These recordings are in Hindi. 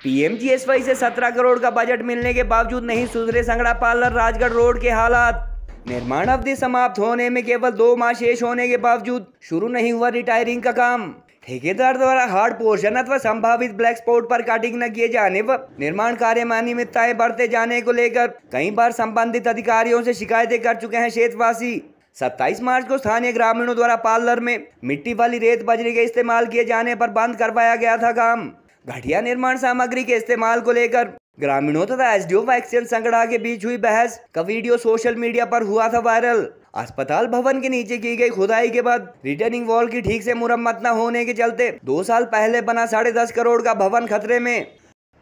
पीएमजीएसवाई से 17 करोड़ का बजट मिलने के बावजूद नहीं सुधरे संगड़ा पार्लर राजगढ़ रोड के हालात। निर्माण अवधि समाप्त होने में केवल दो माह शेष होने के बावजूद शुरू नहीं हुआ रिटायरिंग का काम। ठेकेदार द्वारा हार्ड पोर्शन अथवा संभावित ब्लैक स्पॉट पर कटिंग न किए जाने व निर्माण कार्य में अनियमितताएँ बढ़ते जाने को लेकर कई बार संबंधित अधिकारियों से शिकायतें कर चुके हैं क्षेत्रवासी। 27 मार्च को स्थानीय ग्रामीणों द्वारा पार्लर में मिट्टी वाली रेत बजरी के इस्तेमाल किए जाने पर बंद करवाया गया था काम। घटिया निर्माण सामग्री के इस्तेमाल को लेकर ग्रामीणों तथा एसडीओ व एक्सचेंज संगड़ा के बीच हुई बहस का वीडियो सोशल मीडिया पर हुआ था वायरल। अस्पताल भवन के नीचे की गई खुदाई के बाद रिटर्निंग वॉल की ठीक से मुरम्मत न होने के चलते दो साल पहले बना साढ़े दस करोड़ का भवन खतरे में।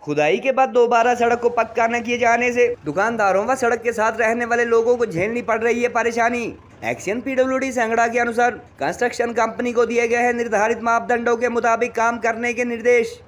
खुदाई के बाद दोबारा सड़क को पक्का न किए जाने से दुकानदारों व सड़क के साथ रहने वाले लोगों को झेलनी पड़ रही है परेशानी। एक्शन पीडब्ल्यूडी संगड़ा के अनुसार कंस्ट्रक्शन कंपनी को दिए गए हैं निर्धारित मापदंडों के मुताबिक काम करने के निर्देश।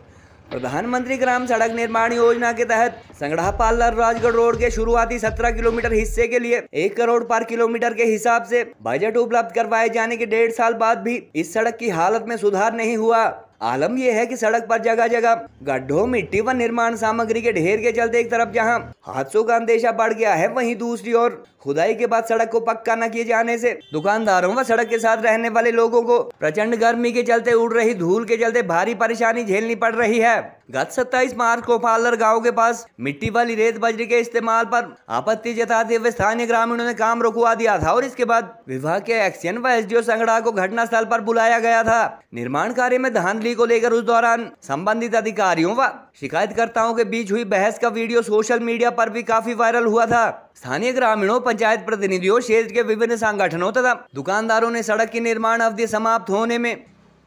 प्रधानमंत्री ग्राम सड़क निर्माण योजना के तहत संगड़ा पार्लर राजगढ़ रोड के शुरुआती 17 किलोमीटर हिस्से के लिए एक करोड़ पर किलोमीटर के हिसाब से बजट उपलब्ध करवाए जाने के डेढ़ साल बाद भी इस सड़क की हालत में सुधार नहीं हुआ। आलम यह है कि सड़क पर जगह जगह गड्ढों, मिट्टी व निर्माण सामग्री के ढेर के चलते एक तरफ़ जहाँ हादसों का अंदेशा बढ़ गया है, वहीं दूसरी ओर खुदाई के बाद सड़क को पक्का न किए जाने से दुकानदारों व सड़क के साथ रहने वाले लोगों को प्रचंड गर्मी के चलते उड़ रही धूल के चलते भारी परेशानी झेलनी पड़ रही है। गत 27 मार्च को पार्लर गाँव के पास मिट्टी वाली रेत बजरी के इस्तेमाल पर आपत्ति जताते हुए स्थानीय ग्रामीणों ने काम रुकवा दिया था और इसके बाद विभाग के एक्शन व एसडीओ संगड़ा को घटना स्थल पर बुलाया गया था। निर्माण कार्य में धांधली को लेकर उस दौरान संबंधित अधिकारियों व शिकायतकर्ताओं के बीच हुई बहस का वीडियो सोशल मीडिया पर भी काफ़ी वायरल हुआ था। स्थानीय ग्रामीणों, पंचायत प्रतिनिधियों, क्षेत्र के विभिन्न संगठनों तथा दुकानदारों ने सड़क की निर्माण अवधि समाप्त होने में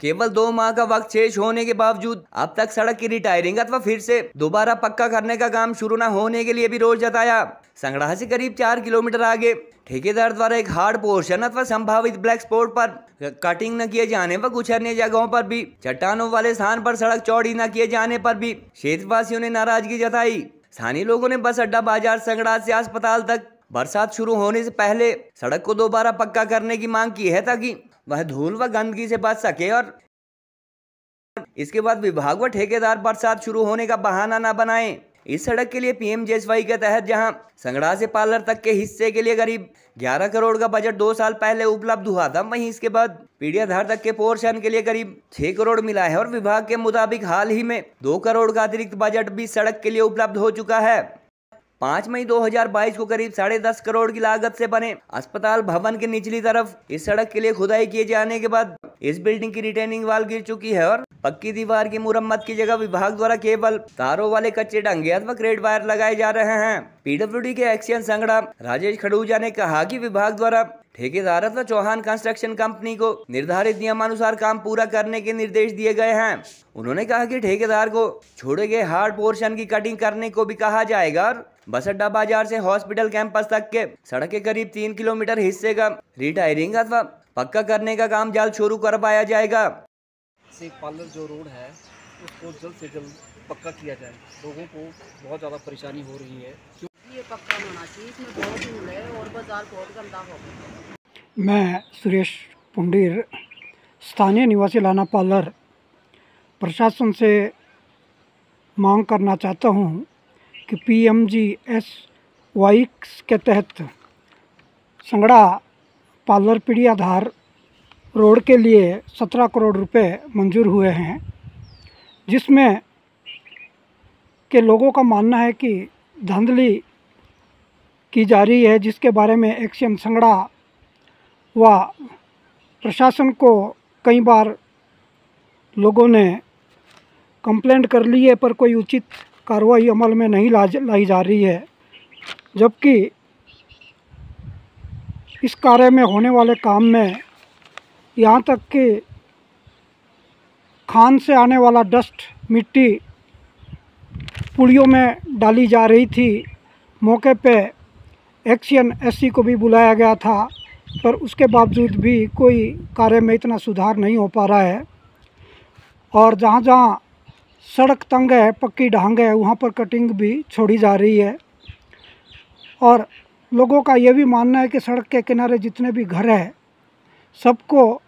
केवल दो माह का वक्त शेष होने के बावजूद अब तक सड़क की रिटायरिंग अथवा फिर से दोबारा पक्का करने का काम शुरू न होने के लिए भी रोज जताया। संगड़ा से करीब चार किलोमीटर आगे ठेकेदार द्वारा एक हार्ड पोर्शन अथवा संभावित ब्लैक स्पॉट पर कटिंग न किए जाने व कुछ अन्य जगहों पर भी, चट्टानों वाले स्थान पर सड़क चौड़ी न किए जाने पर भी क्षेत्रवासियों ने नाराज़गी जताई। स्थानीय लोगों ने बस अड्डा बाज़ार संगड़ा से अस्पताल तक। बरसात शुरू होने से पहले सड़क को दोबारा पक्का करने की मांग की है ताकि वह धूल व गंदगी से बच सके और इसके बाद विभाग व ठेकेदार बरसात शुरू होने का बहाना न बनाएँ। इस सड़क के लिए पीएम जेएसवाई के तहत जहाँ संगड़ा से पार्लर तक के हिस्से के लिए करीब 11 करोड़ का बजट दो साल पहले उपलब्ध हुआ था, वहीं इसके बाद पीड़ियाधार तक के पोर्शन के लिए करीब 6 करोड़ मिला है और विभाग के मुताबिक हाल ही में 2 करोड़ का अतिरिक्त बजट भी सड़क के लिए उपलब्ध हो चुका है। पाँच मई 2022 को करीब साढ़े दस करोड़ की लागत से बने अस्पताल भवन के निचली तरफ़ इस सड़क के लिए खुदाई किए जाने के बाद इस बिल्डिंग की रिटेनिंग वाल गिर चुकी है और पक्की दीवार की मुरम्मत की जगह विभाग द्वारा केवल तारों वाले कच्चे डंगे अथवा क्रेड वायर लगाए जा रहे हैं। पीडब्ल्यूडी के एक्सियन संगड़ा राजेश खड़ूजा ने कहा की विभाग द्वारा ठेकेदार अथवा चौहान कंस्ट्रक्शन कंपनी को निर्धारित नियमानुसार काम पूरा करने के निर्देश दिए गए हैं। उन्होंने कहा कि ठेकेदार को छोड़े गए हार्ड पोर्शन की कटिंग करने को भी कहा जाएगा बस अड्डा बाज़ार से हॉस्पिटल कैंपस तक के सड़क के करीब तीन किलोमीटर हिस्से का रिटायरिंग अथवा पक्का करने का काम जल्द शुरू कर पाया जाएगा। पार्लर जो रोड है, उसको जल्द से जल्द पक्का किया जाए। लोगों को बहुत ज़्यादा परेशानी हो रही है। मैं सुरेश पुंडीर, स्थानीय निवासी लाना पार्लर। प्रशासन से मांग करना चाहता हूँ कि P M G S Y के तहत संगड़ा पार्लर पीढ़ी आधार रोड के लिए सत्रह करोड़ रुपए मंजूर हुए हैं, जिसमें के लोगों का मानना है कि धांधली की जा रही है, जिसके बारे में एक्शन संगड़ा व प्रशासन को कई बार लोगों ने कंप्लेंट कर ली है, पर कोई उचित कार्रवाई अमल में नहीं लाई जा रही है, जबकि इस कार्य में होने वाले काम में यहाँ तक कि खान से आने वाला डस्ट मिट्टी पुड़ियों में डाली जा रही थी। मौके पे एक्शन एससी को भी बुलाया गया था, पर उसके बावजूद भी कोई कार्य में इतना सुधार नहीं हो पा रहा है। और जहाँ जहाँ सड़क तंग है, पक्की ढांग है, वहाँ पर कटिंग भी छोड़ी जा रही है। और लोगों का ये भी मानना है कि सड़क के किनारे जितने भी घर हैं, सबको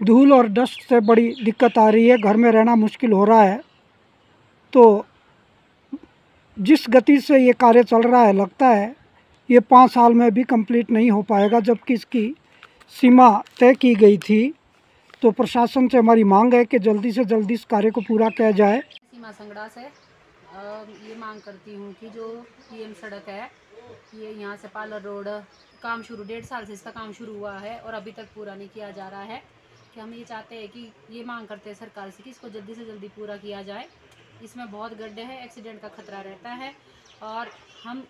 धूल और डस्ट से बड़ी दिक्कत आ रही है। घर में रहना मुश्किल हो रहा है। तो जिस गति से ये कार्य चल रहा है, लगता है ये पाँच साल में भी कंप्लीट नहीं हो पाएगा, जबकि इसकी सीमा तय की गई थी। तो प्रशासन से हमारी मांग है कि जल्दी से जल्दी इस कार्य को पूरा किया जाए। सीमा संगड़ा से ये मांग करती हूँ कि जो पीएम सड़क है, ये यहाँ से पार्लर रोड काम शुरू, डेढ़ साल से इसका काम शुरू हुआ है और अभी तक पूरा नहीं किया जा रहा है। कि हम ये चाहते हैं कि ये मांग करते हैं सरकार से कि इसको जल्दी से जल्दी पूरा किया जाए। इसमें बहुत गड्ढे हैं, एक्सीडेंट का खतरा रहता है और हम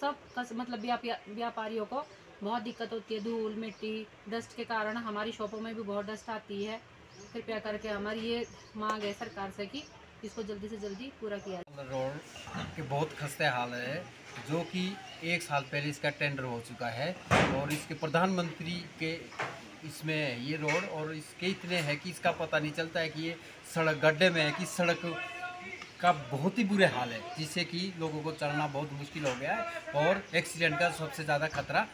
सब कस मतलब व्यापी- व्यापारियों को बहुत दिक्कत होती है। धूल, मिट्टी डस्ट के कारण हमारी शॉपों में भी बहुत डस्ट आती है। कृपया करके हमारी ये मांग है सरकार से कि इसको जल्दी से जल्दी पूरा किया जाए। रोड के बहुत खस्ते हाल है, जो कि एक साल पहले इसका टेंडर हो चुका है और इसके प्रधानमंत्री के इसमें ये रोड और इसके इतने है कि इसका पता नहीं चलता है कि ये सड़क गड्ढे में है, कि सड़क का बहुत ही बुरे हाल है, जिससे कि लोगों को चलना बहुत मुश्किल हो गया है और एक्सीडेंट का सबसे ज़्यादा खतरा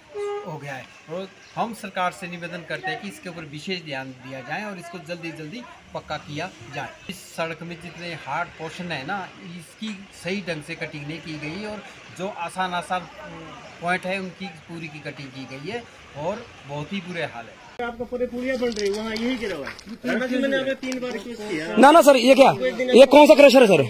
हो गया है। और हम सरकार से निवेदन करते हैं कि इसके ऊपर विशेष ध्यान दिया जाए और इसको जल्दी जल्दी पक्का किया जाए। इस सड़क में जितने हार्ड पोर्शन है ना, इसकी सही ढंग से कटिंग नहीं की गई और जो आसान आसान पॉइंट है, उनकी पूरी की कटिंग की गई है। और बहुत ही बुरे हाल है। आपको पूरे पुलिया बन रही वहाँ यही गिरा हुआ है। मैंने आपने तीन बार किया? ना ना सर ये क्या? ये कौन सा क्रशर है सर?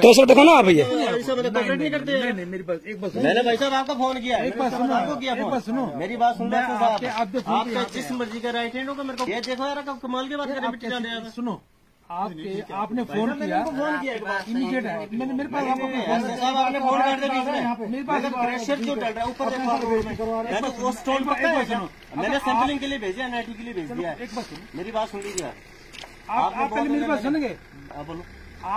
क्रशर देखो ना आप ये। ऐसा मतलब कॉपरेट नहीं करते नहीं नहीं मेरी बात एक बात मैंने भाई साहब आपको फ़ोन किया एक बात सुनो। आपको किया फ़ोन सुनो। मेरी बात सुन आपका जिस मर्ज़ी का राइट हैंड होगा मेरे को ये देखो यार कमाल की बात करें सुनो। आपके आपने फ़ोन किया। फ़ोन किया इमीडिएट है। मैंने मेरे पास आपको साहब आपने फ़ोन कर दिया मेरे पास प्रेशर जो डल रहा है? ऊपर देखो मैंने वो स्टोन पक्का है सुनो। मैंने सैंपलिंग के लिए भेजा एनआईटी के लिए भेज दिया एक बात मेरी बात सुन लीजिए आप। आप पहले मेरी बात सुनेंगे आप बोलो।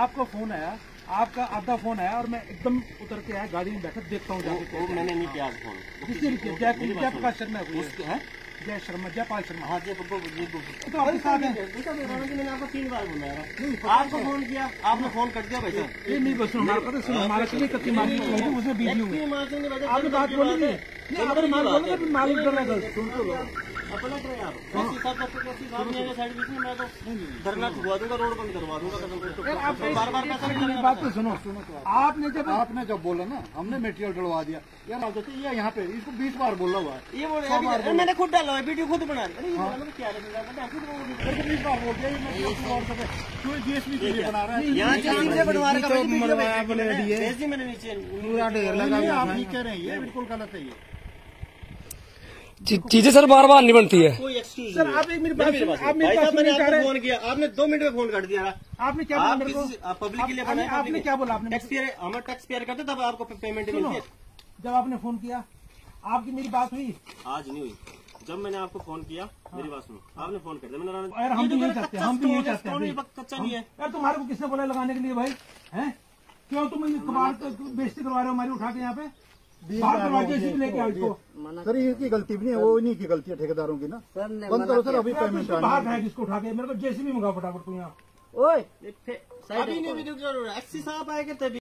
आपका फ़ोन आया। आपका आधा फ़ोन आया और मैं एकदम उतर के आया गाड़ी में बैठा देखता हूँ मैंने नहीं किया फ़ोन। किसने नहीं किया? शर्मा है हैं? जय शर्मा जयपाल शर्मा। हाँ जी बब्बू बब्बू तो आपके साथ है। मैंने आपको तीन बार बोला आपको फ़ोन किया आपने फ़ोन कर दिया भाई साहब। ये नहीं बस हमारा पता सुनो हमारा कितनी कच्ची चाहिए उसमें बीजी से आपने बात बोली आपने मार बोला ना फिर मालूम कर रहा था सुन तो लो। अपना रहे आप। कैसी साहब तक कैसी साहब मेरे साइड बीच में मैं तो धरना छुआ दूँगा रोड बंद करवा दूँगा आप बार बार पैसा बात तो सुनो आपने जब आपने जब बोला ना हमने मेटेरियल डलवा दिया। यार आप ये यहाँ पे इसको बीस बार बोला हुआ है। ये बोल रहे हैं मैंने खुद डाला है वीडियो खुद बना रही क्या है मैं खुद बोल रही हूँ। मेरे को बीस बार बोल दिया क्यों के लिए बना रहा है? यहाँ से बनवा है। पूरा ढेर लगा आप नहीं कह रहे हैं ये बिल्कुल गलत है ये। चीज़ें सर बार बार नहीं बनती है। सर आप एक मेरी बात आप मेरी मैंने आपको फ़ोन किया। आपने दो मिनट में फ़ोन कर दिया। आपने क्या बोला मेरे को? पब्लिक के लिए आपने- आपने क्या बोला आपने? टैक्स पेयर हम टैक्स पेयर करते तब आपको पेमेंट मिलती है। जब आपने फ़ोन किया आपकी मेरी बात हुई। आज नहीं हुई। जब मैंने आपको फ़ोन किया हाँ। मेरी बात सुनो। आपने फ़ोन कर दिया। मैंने यार हम भी जो यही चाहते हैं हम भी यही है, चाहते हैं। कच्चा नहीं है। यार तुम्हारे को किसने बोला लगाने के लिए भाई? हैं? क्यों तुम कबाड़ बेइज्जती करवा रहे हो हमारी उठा के यहाँ पे? सर इसकी गलती भी नहीं है वो इन्हीं की गलती है ठेकेदारों की ना। बंद करो सर अभी पेमेंट बाहर फेंक इसको उठा के? मेरे को जेसीबी मंगा फटाफट तू यहाँ। ओए। अभी नहीं वीडियो है। अस्सी साहब आएगा तभी?